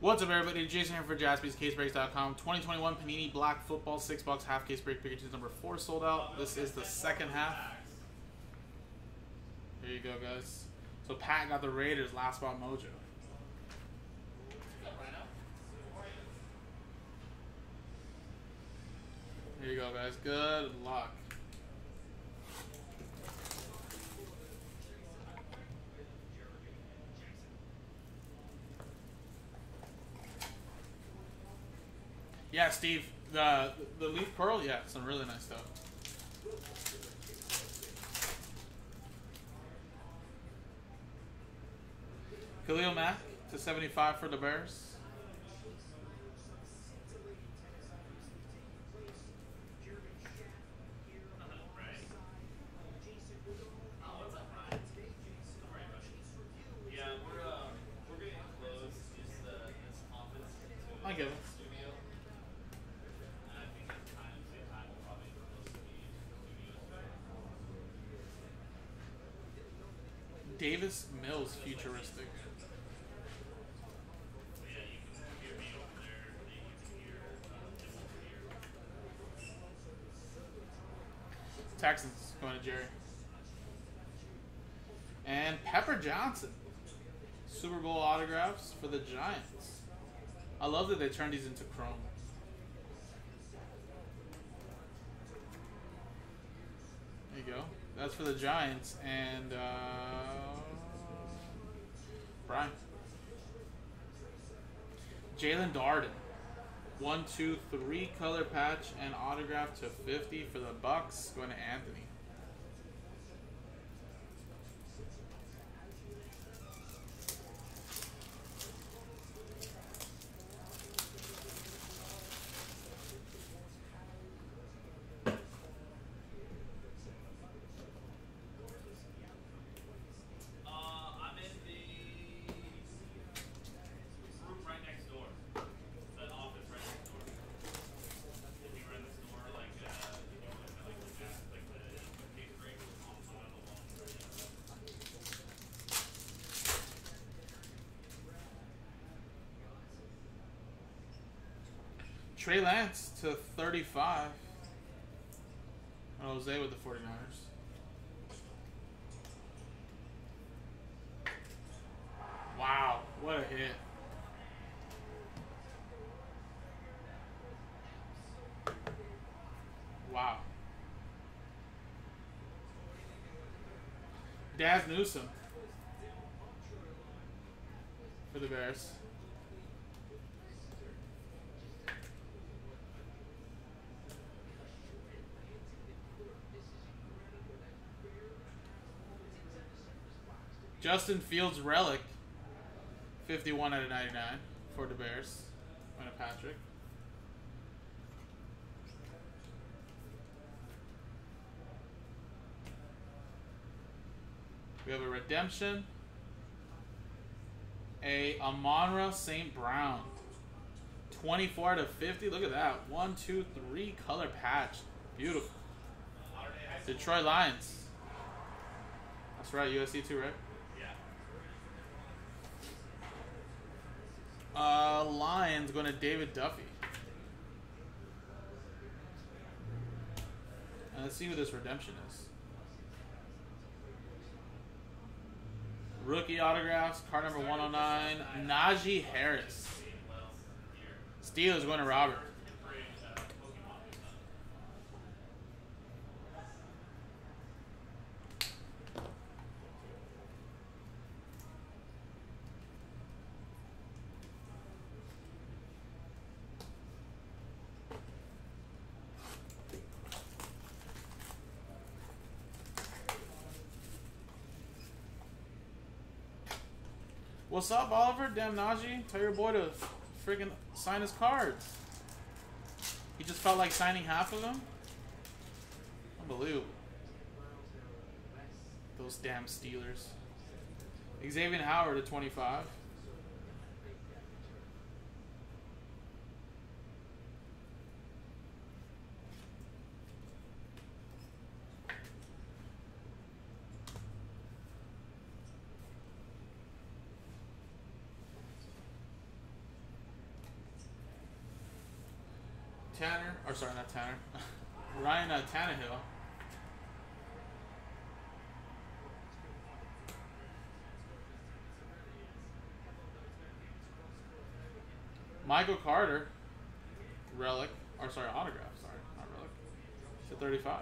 What's up, everybody? Jason here for JaspysCaseBreaks.com. 2021 Panini Black Football 6 box half case break Pikachu's number 4 sold out. This is the second half. Here you go, guys. So Pat got the Raiders last spot mojo. Here you go, guys. Good luck. Yeah, Steve. The the leaf pearl, yeah, some really nice stuff. Khalil Mack to 75 for the Bears. Davis Mills futuristic. Texans going to Jerry. And Pepper Johnson. Super Bowl autographs for the Giants. I love that they turned these into chrome. There you go. That's for the Giants and uh, Brian. Jaelon Darden. One, two, three color patch and autograph to 50 for the Bucks. Going to Anthony. Trey Lance to 35. Jose with the 49ers. Wow, what a hit. Wow. Dazz Newsome for the Bears. Justin Fields relic, 51 out of 99 for the Bears. Winner Patrick. We have a redemption. A Amon-Ra St. Brown. 24 out of 50. Look at that. One, two, three color patch. Beautiful. Detroit Lions. That's right, USC too, right? Uh, Lions going to David Duffy. And let's see who this redemption is. Rookie autographs, card number 109, Najee Harris. Steelers going to Robert. What's up, Oliver? Damn, Najee. Tell your boy to freaking sign his cards. He just felt like signing half of them? Unbelievable. Those damn Steelers. Xavier Howard at 25. Tanner, or sorry, not Tanner. Ryan uh, Tannehill. Michael Carter, relic, or sorry, autograph, sorry, not relic, to 35.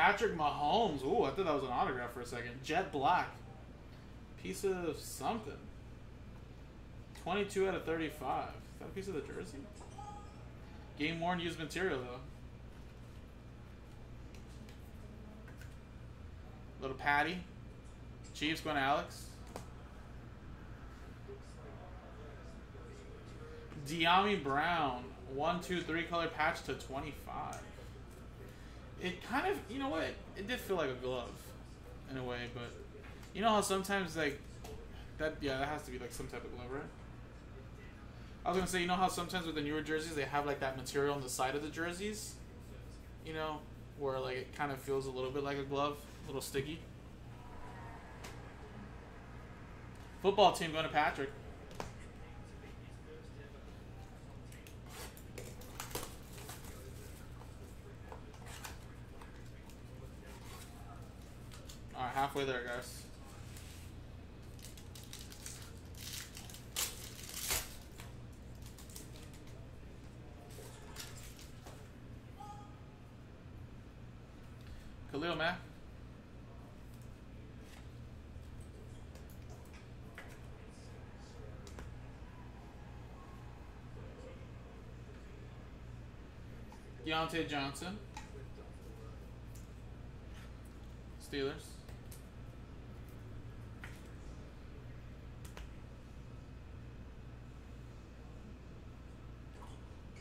Patrick Mahomes. Ooh, I thought that was an autograph for a second. Jet black. Piece of something. 22 out of 35. Is that a piece of the jersey? Game worn used material, though. Little Patty. Chiefs going to Alex. Dyami Brown. One, two, three color patch to 25 it kind of, you know what, it did feel like a glove in a way, but you know how sometimes like that, yeah, that has to be like some type of glove, right? I was gonna say, you know how sometimes with the newer jerseys they have like that material on the side of the jerseys, you know, where like it kind of feels a little bit like a glove, a little sticky. Football team going to Patrick. Alright, halfway there, guys. Khalil Mack. Diontae Johnson. Steelers.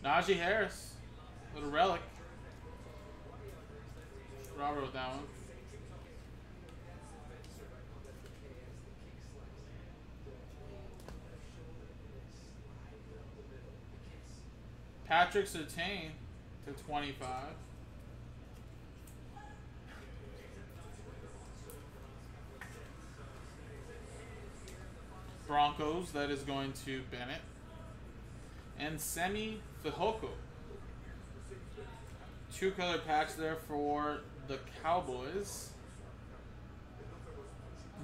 Najee Harris. Little relic. Robert with that one. Patrick Surtain to 25. Broncos, that is going to Bennett and Simi Fehoko. Two color patch there for the Cowboys.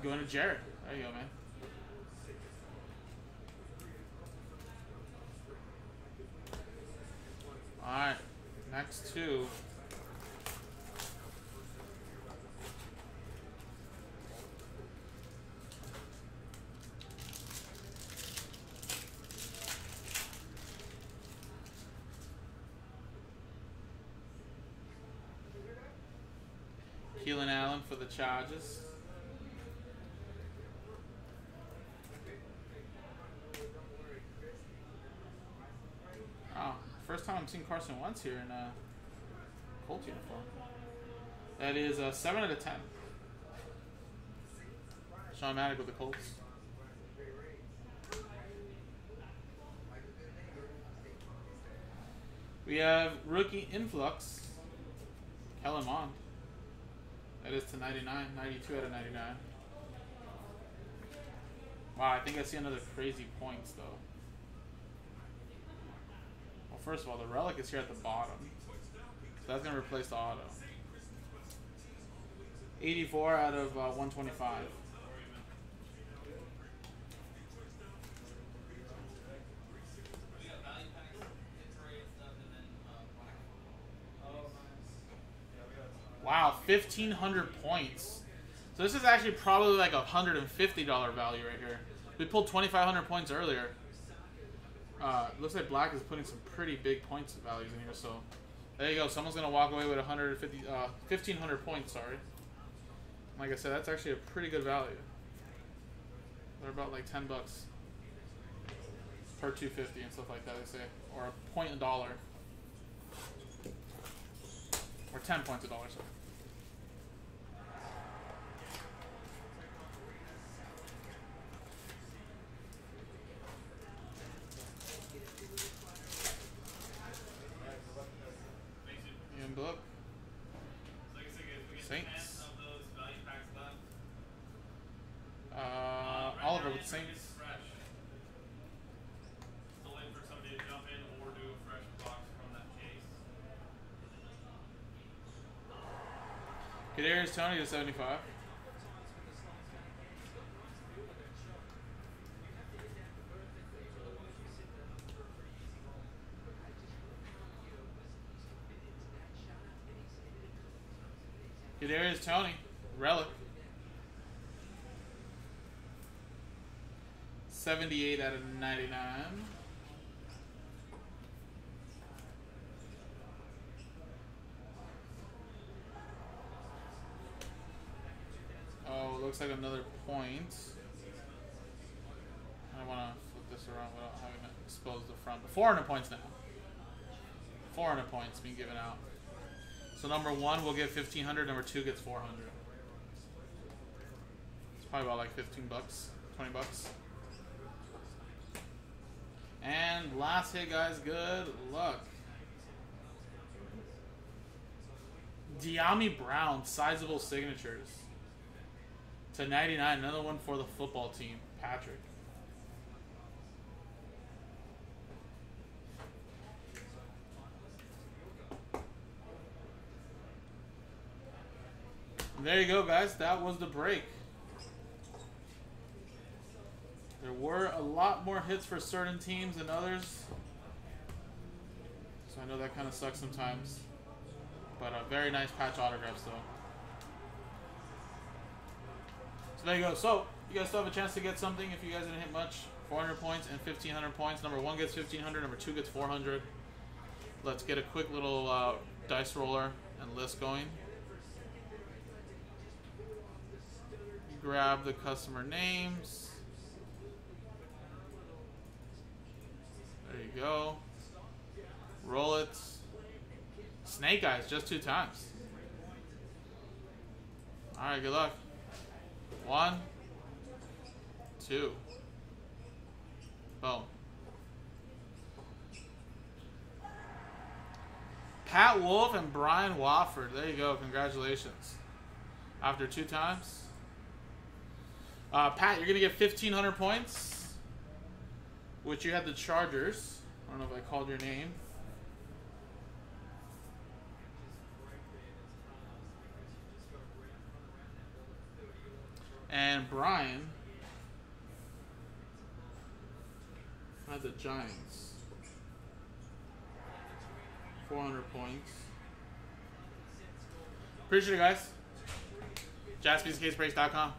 Going to Jared. There you go, man. Alright, next two. Allen for the Chargers. Oh, first time I'm seeing Carson Wentz here in a Colts uniform. That is a 7 out of 10. Sean Maddock with the Colts. We have rookie influx, Kellen Mond. That is to 99, 92 out of 99. Wow, I think I see another crazy points though. Well, first of all, the relic is here at the bottom. So that's going to replace the auto. 84 out of uh, 125. Wow, 1,500 points. So this is actually probably like a $150 value right here. We pulled 2,500 points earlier. Uh, looks like Black is putting some pretty big points values in here, so there you go. Someone's going to walk away with 150, uh, 1,500 points, sorry. Like I said, that's actually a pretty good value. They're about like 10 bucks per 250 and stuff like that, they say. Or a point a dollar. Or 10 points a dollar, Kadarius Toney to 75. Kadarius Toney, relic. 78 out of 99. Oh, looks like another point. I want to flip this around without having to expose the front. But 400 points now. 400 points being given out. So number one will get 1500 number two gets 400 It's probably about like 15 bucks, 20 bucks. And last hit, guys, good luck. Dyami Brown, sizable signatures. To 99, another one for the football team, Patrick. there you go, guys. That was the break. There were a lot more hits for certain teams than others. So I know that kind of sucks sometimes. But a very nice patch autograph, though. There you go. So, you guys still have a chance to get something if you guys didn't hit much. 400 points and 1,500 points. Number one gets 1,500. Number two gets 400. Let's get a quick little uh, dice roller and list going. grab the customer names. There you go. Roll it. Snake Eyes, just two times. Alright, good luck. One, two. Boom. Pat Wolf and Brian Wofford. There you go. Congratulations. After two times. Uh, Pat, you're going to get 1,500 points, which you had the Chargers. I don't know if I called your name. And Brian had the Giants. 400 points. Appreciate it, guys. JaspysCaseBreaks.com.